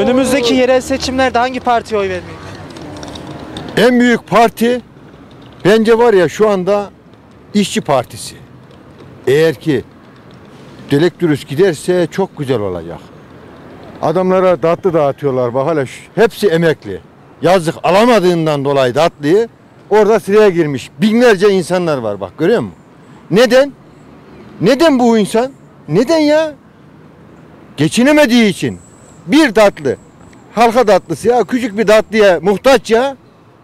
Önümüzdeki yerel seçimlerde hangi partiye oy vermeyi? En büyük parti bence var ya şu anda İşçi Partisi. Eğer ki dilek dürüst giderse çok güzel olacak. Adamlara tatlı dağıtıyorlar bak şu- hepsi emekli. Yazık alamadığından dolayı tatlıyı orada sıraya girmiş. Binlerce insanlar var bak görüyor musun? Neden? Neden bu insan? Neden ya? Geçinemediği için. Bir tatlı. Halka tatlısı ya. Küçük bir tatlıya muhtaç ya.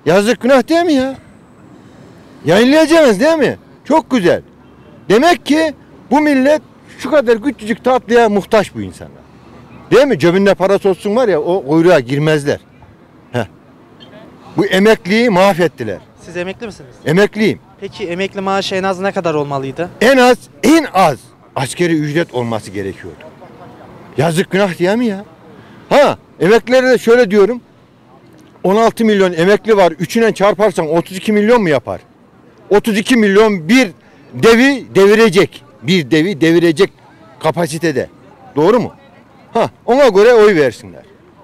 Yazık günah değil mi ya? Yayınlayacaksınız değil mi? Çok güzel. Demek ki bu millet şu kadar küçücük tatlıya muhtaç bu insanlar. Değil mi? Cebinde parası olsun var ya o kuyruğa girmezler. Heh. Bu emekliyi mahvettiler. Siz emekli misiniz? Emekliyim. Peki emekli maaşı en az ne kadar olmalıydı? En az en az askeri ücret olması gerekiyordu. Yazık günah değil mi ya? Ha emeklilere de şöyle diyorum. 16 milyon emekli var. Üçüne çarparsan 32 milyon mu yapar? 32 milyon bir devi devirecek. Bir devi devirecek kapasitede. Doğru mu? Ha ona göre oy versinler.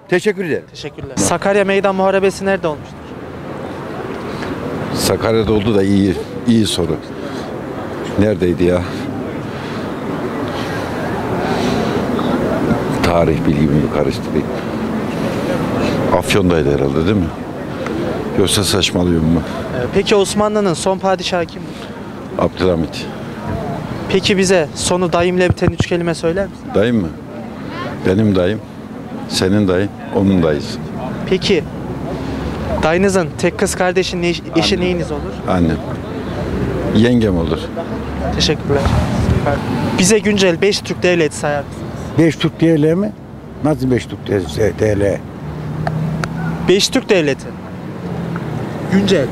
Teşekkür ederim. Teşekkürler. Sakarya Meydan Muharebesi nerede olmuştur? Sakarya'da oldu da iyi iyi soru. Neredeydi ya? Tarih bilgimi karıştırayım. Afyon'daydı herhalde değil mi? Yoksa saçmalıyorum mu? Ee, Peki Osmanlı'nın son padişahı kimdir? Abdülhamit. Peki bize sonu dayımla biten üç kelime söyler misin? Dayım mı? Benim dayım. Senin dayın. Onun dayısı. Peki dayınızın tek kız kardeşinin eş- eşi neyiniz olur? Annem. Yengem olur. Teşekkürler. Bize güncel 5 Türk devleti sayar mısın? 5 Türk TL mi? Nasıl 5 Türk TL? 5 Türk devleti. Güncel.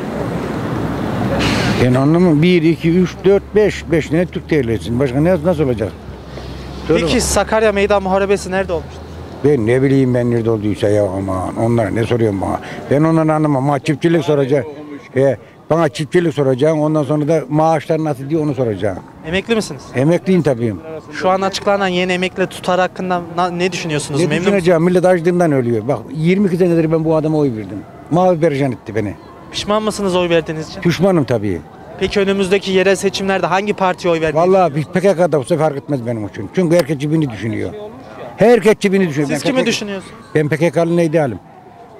Ben anlamam. 1, 2, 3, 4, 5. 5 ne Türk TL'sin? Başka ne nasıl olacak? Söyle Peki Sakarya Meydan Muharebesi nerede olmuştur? Ben ne bileyim ben nerede olduysa ya aman. Onlara ne soruyorum bana? Ben onları anlamam. Bana çiftçilik soracak. He, bana çiftçilik soracaksın. Ondan sonra da maaşlar nasıl diye onu soracaksın. Emekli misiniz? Emekliyim tabii. Şu an açıklanan yeni emekli tutar hakkında na- ne düşünüyorsunuz? Ne Memnun musunuz? düşüneceğim? Millet açlığından ölüyor. Bak 22 senedir ben bu adama oy verdim. Mavi perişan etti beni. Pişman mısınız oy verdiğiniz için? Pişmanım tabii. Peki önümüzdeki yerel seçimlerde hangi partiye oy vermeyi Vallahi bir PKK'da olsa fark etmez benim için. Çünkü herkes cebini düşünüyor. Herkes cebini düşünüyor. Siz Ben kimi PKK düşünüyorsunuz? Ben PKK'lı ne idealim.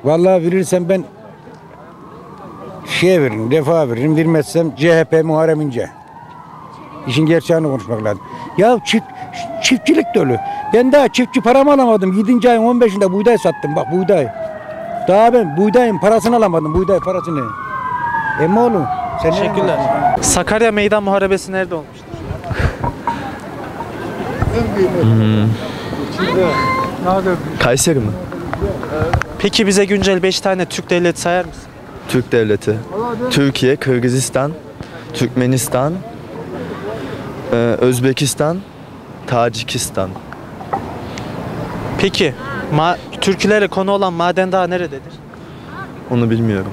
Vallahi verirsem ben şeye veririm, defa veririm. Vermezsem CHP Muharrem İnce. İşin gerçeğini konuşmak lazım. Ya çift, çiftçilik dolu. Ben daha çiftçi paramı alamadım. 7. ayın 15'inde buğday sattım. Bak buğday. Daha ben buğdayın parasını alamadım. Buğday parasını. Emmi oğlum. Sen Teşekkürler. Sakarya Meydan Muharebesi nerede olmuştur? Kayseri mi? Peki bize güncel 5 tane Türk devleti sayar mısın? Türk devleti. Türkiye, Kırgızistan, Türkmenistan, e, Özbekistan, Tacikistan. Peki ma- türkülere konu olan Maden Dağı nerededir? Onu bilmiyorum.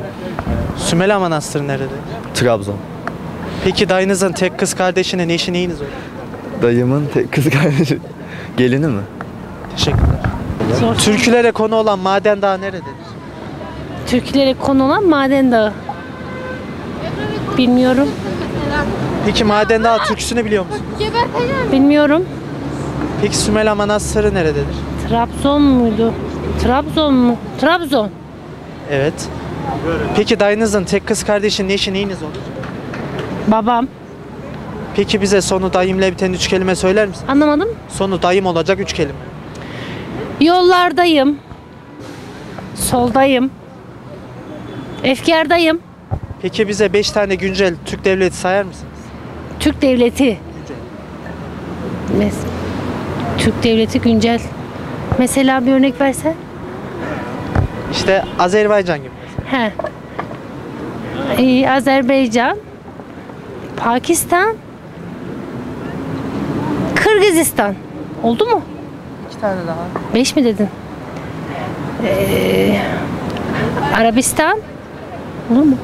Sümela Manastırı nerededir? Trabzon. Peki dayınızın tek kız kardeşinin eşi neyiniz olur? Dayımın tek kız kardeşi. Gelini mi? Teşekkürler. Türkülere konu olan Maden Dağı nerededir? Türkilere konu olan Maden Dağı. Bilmiyorum. Peki Maden Dağı türküsünü biliyor musun? Bilmiyorum. Peki Sümela Manastırı nerededir? Trabzon muydu? Trabzon mu? Trabzon. Evet. Peki dayınızın tek kız kardeşinin eşi neyiniz olur? Babam. Peki bize sonu dayımla biten üç kelime söyler misin? Anlamadım. Sonu dayım olacak üç kelime. Yollardayım. Soldayım. Efkardayım. Peki bize beş tane güncel Türk devleti sayar mısınız? Türk devleti. Mes Türk devleti güncel. Mesela bir örnek versen. İşte Azerbaycan gibi. He. Ee, Azerbaycan. Pakistan. Kırgızistan. Oldu mu? İki tane daha. Beş mi dedin? Ee, Arabistan. Olur mu?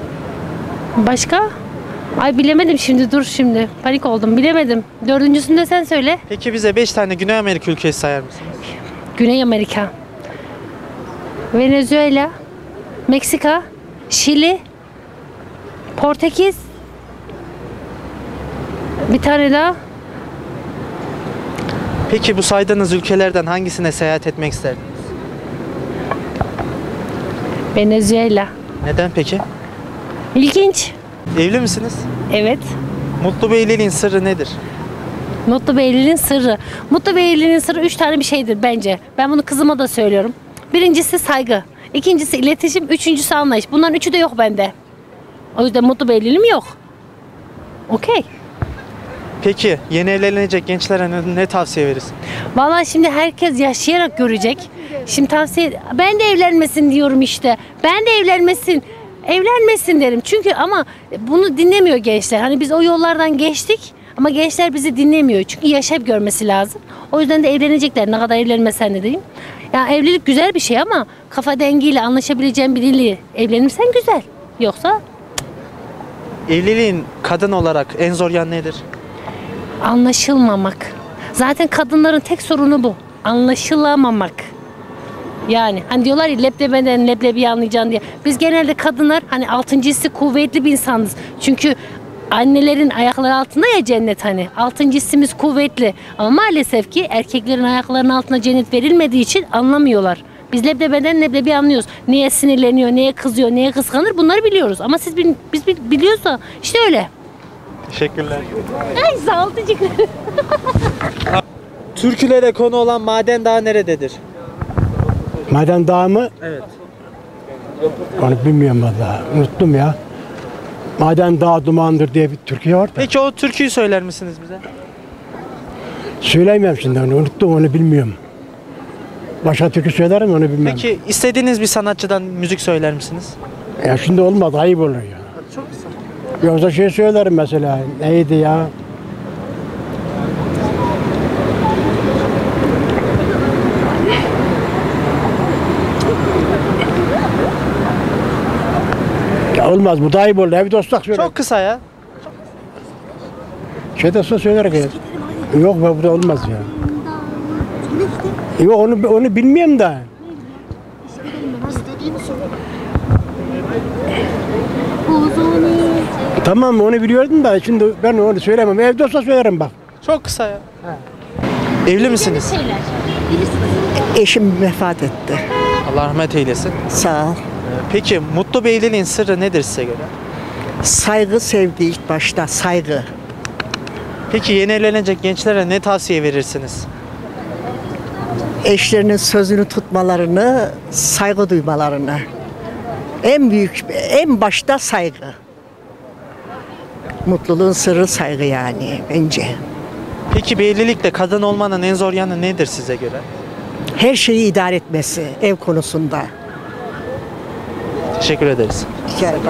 Başka? Ay bilemedim şimdi dur şimdi. Panik oldum bilemedim. Dördüncüsünü de sen söyle. Peki bize beş tane Güney Amerika ülkesi sayar mısınız? Güney Amerika. Venezuela, Meksika, Şili, Portekiz, bir tane daha. Peki bu saydığınız ülkelerden hangisine seyahat etmek isterdiniz? Venezuela. Neden peki? İlginç. Evli misiniz? Evet. Mutlu bir evliliğin sırrı nedir? Mutlu bir evliliğin sırrı. Mutlu bir evliliğin sırrı üç tane bir şeydir bence. Ben bunu kızıma da söylüyorum. Birincisi saygı. ikincisi iletişim. Üçüncüsü anlayış. Bunların üçü de yok bende. O yüzden mutlu bir evliliğim yok. Okey. Peki yeni evlenecek gençlere ne, ne tavsiye verirsin? Vallahi şimdi herkes yaşayarak görecek. Şimdi tavsiye ben de evlenmesin diyorum işte. Ben de evlenmesin. Evlenmesin derim. Çünkü ama bunu dinlemiyor gençler. Hani biz o yollardan geçtik ama gençler bizi dinlemiyor. Çünkü yaşayıp görmesi lazım. O yüzden de evlenecekler. Ne kadar evlenmesen de diyeyim. Ya evlilik güzel bir şey ama kafa dengiyle anlaşabileceğin biriyle evlenirsen güzel. Yoksa Evliliğin kadın olarak en zor yan nedir? Anlaşılmamak. Zaten kadınların tek sorunu bu. Anlaşılamamak. Yani hani diyorlar ya leblebeden leblebi anlayacaksın diye. Biz genelde kadınlar hani altıncı hissi kuvvetli bir insanız. Çünkü annelerin ayakları altında ya cennet hani. Altıncı hissimiz kuvvetli. Ama maalesef ki erkeklerin ayaklarının altına cennet verilmediği için anlamıyorlar. Biz leblebeden leblebi anlıyoruz. Neye sinirleniyor, neye kızıyor, neye kıskanır bunları biliyoruz. Ama siz biz bil- biliyoruz da işte öyle. Teşekkürler. Ay ederim. Türkülere konu olan maden dağı nerededir? Maden Dağı mı? Evet. Onu bilmiyorum valla. Unuttum ya. Maden Dağı dumandır diye bir Türkiye var da. Peki o türküyü söyler misiniz bize? Söyleyemem şimdi onu. Unuttum onu bilmiyorum. Başka türkü söylerim onu bilmem. Peki istediğiniz bir sanatçıdan müzik söyler misiniz? Ya şimdi olmadı ayıp olur ya. Yoksa şey söylerim mesela. Neydi ya? Ya olmaz bu da ayıp olur. Evde olsak söylerim. Çok kısa ya. Şeyde olsa söylerim ya. Yok be bu da olmaz ya. Yok onu onu bilmiyorum da. Tamam onu biliyordum da şimdi ben onu söylemem. Evde olsa söylerim bak. Çok kısa ya. Evli misiniz? Eşim vefat etti. Allah rahmet eylesin. Sağ ol. Peki mutlu bir evliliğin sırrı nedir size göre? Saygı sevdi ilk başta saygı. Peki yeni evlenecek gençlere ne tavsiye verirsiniz? Eşlerinin sözünü tutmalarını, saygı duymalarını. En büyük, en başta saygı. Mutluluğun sırrı saygı yani bence. Peki bir evlilikte kadın olmanın en zor yanı nedir size göre? Her şeyi idare etmesi ev konusunda. Teşekkür ederiz. Yani